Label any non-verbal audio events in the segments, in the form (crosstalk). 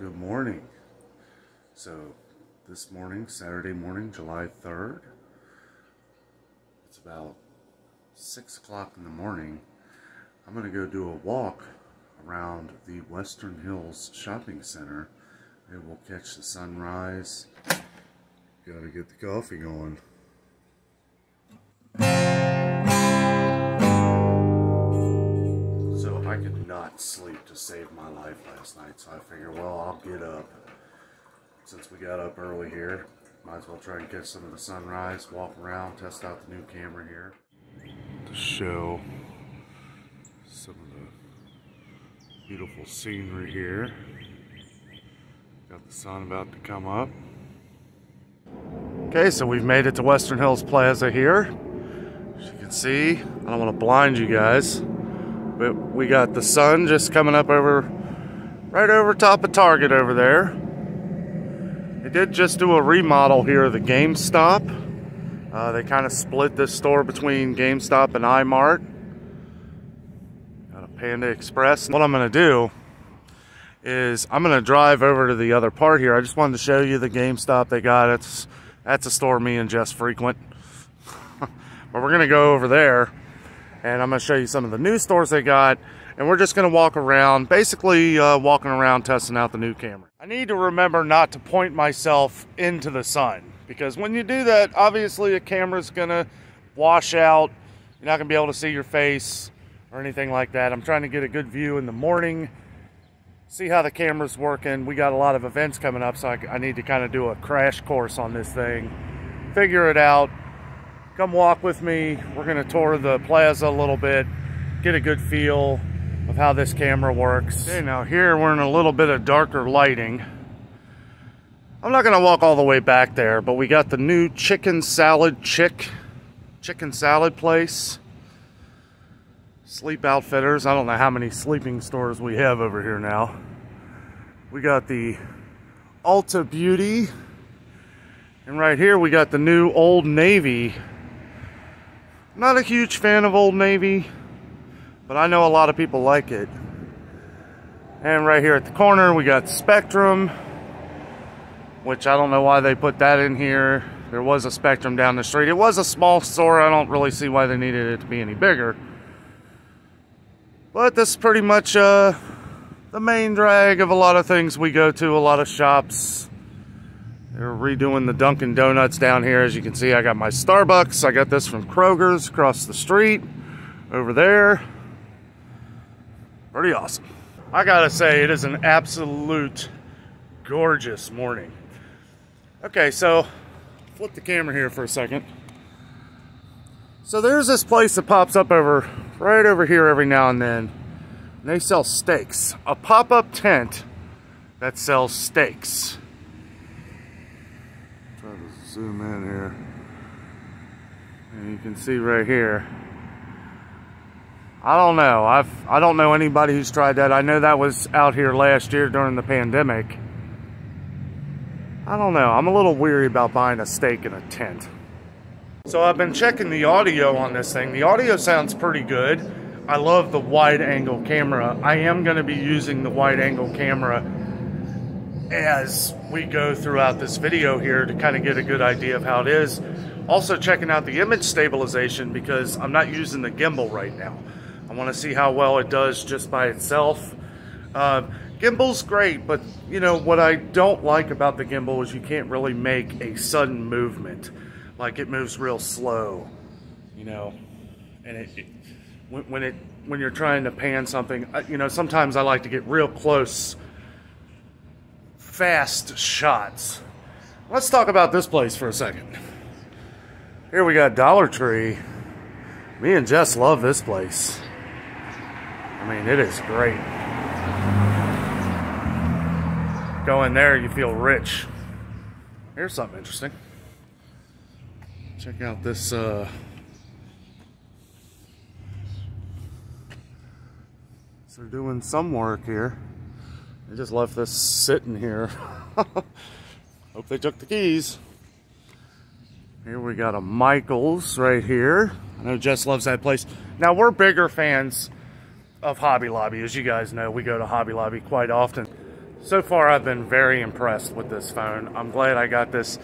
Good morning. So, this morning, Saturday morning, July 3rd, it's about 6 o'clock in the morning. I'm going to go do a walk around the Western Hills Shopping Center. Maybe we'll catch the sunrise. Gotta get the coffee going. Sleep to save my life last night, so I figure, well, I'll get up. Since we got up early here, might as well try and catch some of the sunrise, walk around, test out the new camera here. To show some of the beautiful scenery here. Got the sun about to come up. Okay, so we've made it to Western Hills Plaza here. As you can see, I don't want to blind you guys, but we got the sun just coming up over, right over top of Target over there. They did just do a remodel here of the GameStop. Uh, they kind of split this store between GameStop and iMart. Got a Panda Express. What I'm going to do is I'm going to drive over to the other part here. I just wanted to show you the GameStop they got. It's That's a store me and Jess frequent. (laughs) But we're going to go over there and I'm going to show you some of the new stores they got. And we're just going to walk around, basically uh, walking around testing out the new camera. I need to remember not to point myself into the sun because when you do that, obviously the camera's going to wash out. You're not going to be able to see your face or anything like that. I'm trying to get a good view in the morning, see how the camera's working. We got a lot of events coming up, so I, I need to kind of do a crash course on this thing, figure it out, come walk with me. We're gonna tour the plaza a little bit, get a good feel of how this camera works. Okay, now here we're in a little bit of darker lighting. I'm not gonna walk all the way back there, but we got the new chicken salad chick, chicken salad place. Sleep Outfitters. I don't know how many sleeping stores we have over here now. We got the Ulta Beauty. And right here we got the new Old Navy not a huge fan of Old Navy, but I know a lot of people like it. And right here at the corner, we got Spectrum, which I don't know why they put that in here. There was a Spectrum down the street. It was a small store. I don't really see why they needed it to be any bigger. But this is pretty much uh, the main drag of a lot of things we go to, a lot of shops, they're redoing the Dunkin' Donuts down here. As you can see, I got my Starbucks. I got this from Kroger's across the street over there. Pretty awesome. I gotta say, it is an absolute gorgeous morning. Okay, so flip the camera here for a second. So there's this place that pops up over right over here every now and then. And they sell steaks. A pop-up tent that sells steaks zoom in here. And you can see right here. I don't know. I've I don't know anybody who's tried that. I know that was out here last year during the pandemic. I don't know. I'm a little weary about buying a steak in a tent. So I've been checking the audio on this thing. The audio sounds pretty good. I love the wide angle camera. I am going to be using the wide angle camera as we go throughout this video here to kind of get a good idea of how it is. Also checking out the image stabilization because I'm not using the gimbal right now. I want to see how well it does just by itself. Uh, gimbal's great, but you know, what I don't like about the gimbal is you can't really make a sudden movement. Like it moves real slow, you know, and it, it when, when it when you're trying to pan something, uh, you know, sometimes I like to get real close fast shots. Let's talk about this place for a second. Here we got Dollar Tree. Me and Jess love this place. I mean, it is great. Go in there, you feel rich. Here's something interesting. Check out this, uh, so they're doing some work here. I just left this sitting here. (laughs) Hope they took the keys. Here we got a Michael's right here. I know Jess loves that place. Now, we're bigger fans of Hobby Lobby. As you guys know, we go to Hobby Lobby quite often. so far I've been very impressed with this phone. I'm glad I got this.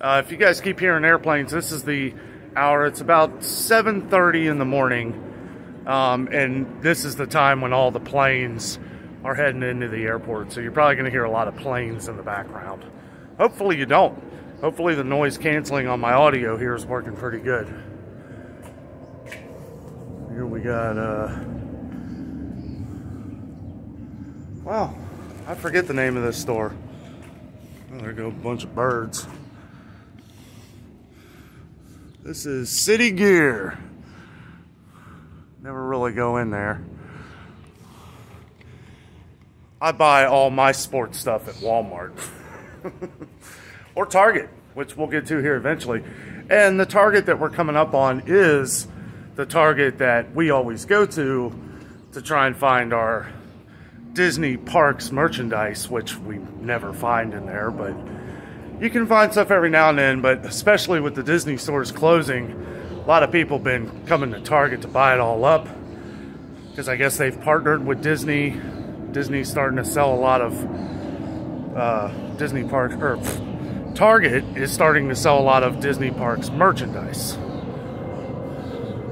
Uh, if you guys keep hearing airplanes, this is the hour. It's about 7.30 in the morning. Um, and this is the time when all the planes are heading into the airport. So you're probably going to hear a lot of planes in the background. Hopefully you don't. Hopefully the noise canceling on my audio here is working pretty good. Here we got, uh, wow, I forget the name of this store. Oh, there go a bunch of birds. This is City Gear. Never really go in there. I buy all my sports stuff at Walmart. (laughs) or Target, which we'll get to here eventually. And the Target that we're coming up on is the Target that we always go to to try and find our Disney parks merchandise, which we never find in there, but you can find stuff every now and then, but especially with the Disney stores closing, a lot of people been coming to Target to buy it all up because I guess they've partnered with Disney. Disney's starting to sell a lot of uh, Disney park or Target is starting to sell a lot of Disney parks merchandise.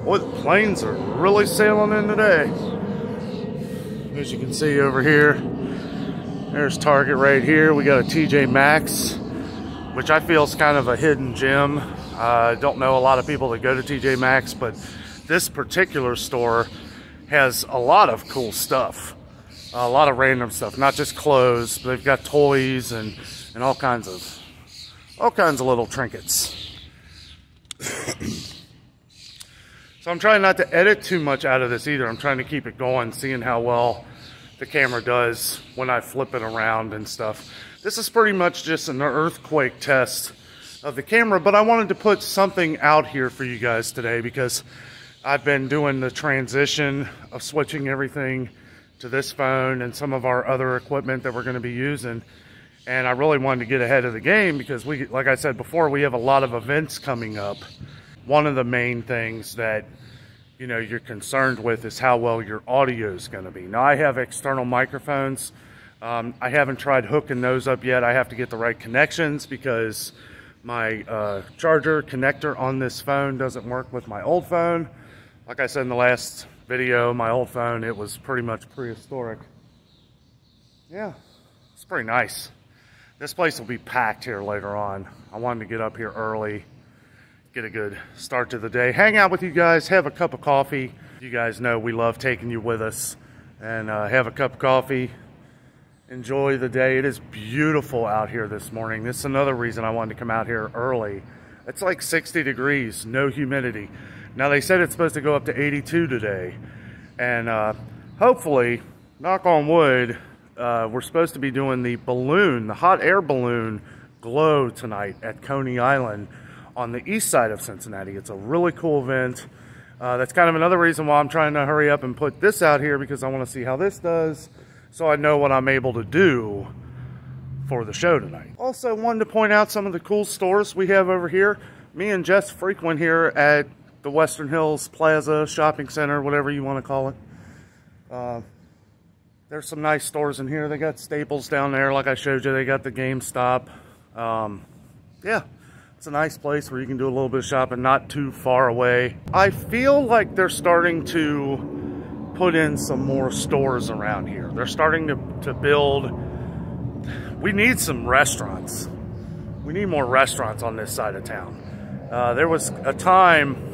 Boy, the planes are really sailing in today. As you can see over here, there's Target right here. We got a TJ Maxx, which I feel is kind of a hidden gem. I uh, don't know a lot of people that go to TJ Maxx, but this particular store has a lot of cool stuff. A lot of random stuff, not just clothes, they've got toys and, and all kinds of all kinds of little trinkets. (coughs) So I'm trying not to edit too much out of this either. I'm trying to keep it going, seeing how well the camera does when I flip it around and stuff. This is pretty much just an earthquake test of the camera, but I wanted to put something out here for you guys today because I've been doing the transition of switching everything to this phone and some of our other equipment that we're going to be using. And I really wanted to get ahead of the game because we, like I said before, we have a lot of events coming up one of the main things that you know you're concerned with is how well your audio is going to be. Now I have external microphones. Um, I haven't tried hooking those up yet. I have to get the right connections because my uh, charger connector on this phone doesn't work with my old phone. Like I said in the last video, my old phone, it was pretty much prehistoric. Yeah, it's pretty nice. This place will be packed here later on. I wanted to get up here early get a good start to the day. Hang out with you guys, have a cup of coffee. You guys know we love taking you with us and uh, have a cup of coffee. Enjoy the day. It is beautiful out here this morning. This is another reason I wanted to come out here early. It's like 60 degrees, no humidity. Now they said it's supposed to go up to 82 today. And uh, hopefully, knock on wood, uh, we're supposed to be doing the balloon, the hot air balloon glow tonight at Coney Island on the east side of Cincinnati. It's a really cool event. Uh, that's kind of another reason why I'm trying to hurry up and put this out here because I want to see how this does so I know what I'm able to do for the show tonight. Also wanted to point out some of the cool stores we have over here. Me and Jess frequent here at the Western Hills Plaza Shopping Center, whatever you want to call it. Uh, there's some nice stores in here. They got Staples down there, like I showed you. They got the GameStop. Um, yeah, it's a nice place where you can do a little bit of shopping, not too far away. I feel like they're starting to put in some more stores around here. They're starting to, to build, we need some restaurants. We need more restaurants on this side of town. Uh, there was a time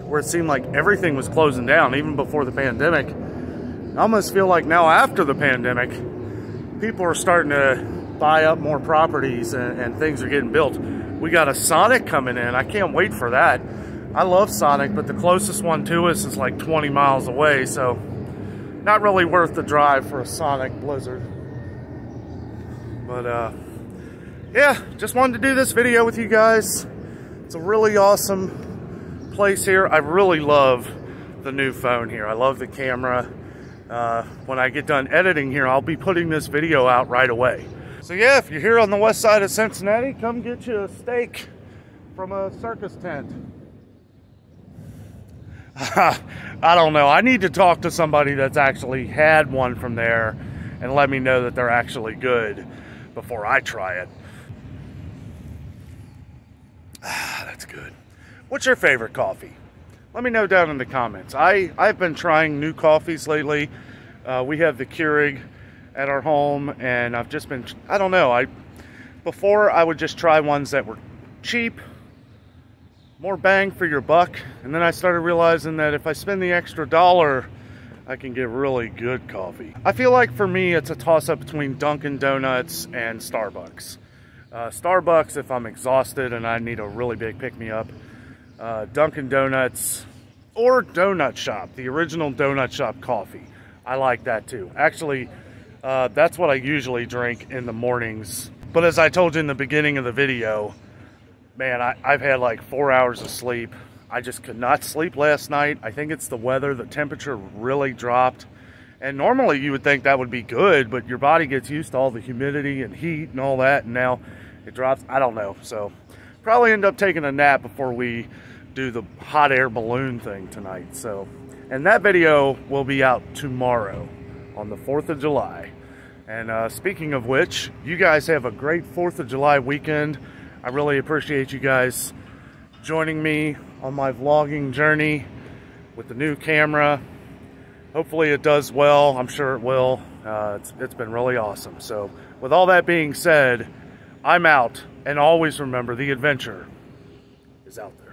where it seemed like everything was closing down, even before the pandemic. I almost feel like now after the pandemic, people are starting to buy up more properties and, and things are getting built. We got a Sonic coming in. I can't wait for that. I love Sonic, but the closest one to us is like 20 miles away, so not really worth the drive for a Sonic Blizzard. But, uh, yeah, just wanted to do this video with you guys. It's a really awesome place here. I really love the new phone here. I love the camera. Uh, when I get done editing here, I'll be putting this video out right away. So yeah, if you're here on the west side of Cincinnati, come get you a steak from a circus tent. (laughs) I don't know. I need to talk to somebody that's actually had one from there and let me know that they're actually good before I try it. Ah, (sighs) that's good. What's your favorite coffee? Let me know down in the comments. I, I've been trying new coffees lately. Uh, we have the Keurig at our home, and I've just been, I don't know, I before I would just try ones that were cheap, more bang for your buck, and then I started realizing that if I spend the extra dollar, I can get really good coffee. I feel like for me, it's a toss-up between Dunkin' Donuts and Starbucks. Uh, Starbucks if I'm exhausted and I need a really big pick-me-up. Uh, Dunkin' Donuts or Donut Shop, the original Donut Shop coffee. I like that too. Actually, uh, that's what I usually drink in the mornings. But as I told you in the beginning of the video, man, I, I've had like four hours of sleep. I just could not sleep last night. I think it's the weather. The temperature really dropped. And normally you would think that would be good, but your body gets used to all the humidity and heat and all that. And now it drops. I don't know. So probably end up taking a nap before we do the hot air balloon thing tonight. So, and that video will be out tomorrow on the 4th of July. And uh, speaking of which, you guys have a great 4th of July weekend. I really appreciate you guys joining me on my vlogging journey with the new camera. Hopefully it does well. I'm sure it will. Uh, it's, it's been really awesome. So with all that being said, I'm out. And always remember the adventure is out there.